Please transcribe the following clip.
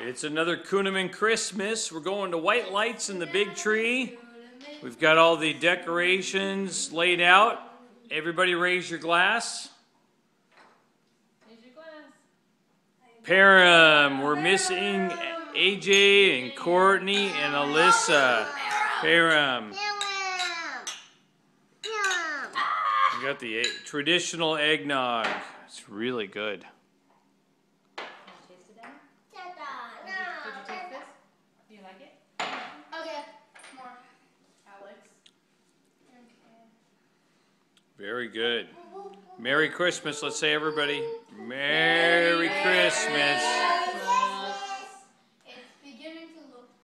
It's another Kueneman Christmas. We're going to White Lights in the Big Tree. We've got all the decorations laid out. Everybody raise your glass. Here's your glass. Param, we're missing AJ and Courtney and Alyssa. Param. We got the traditional eggnog. It's really good. Very good. Merry Christmas. Let's say everybody. Merry.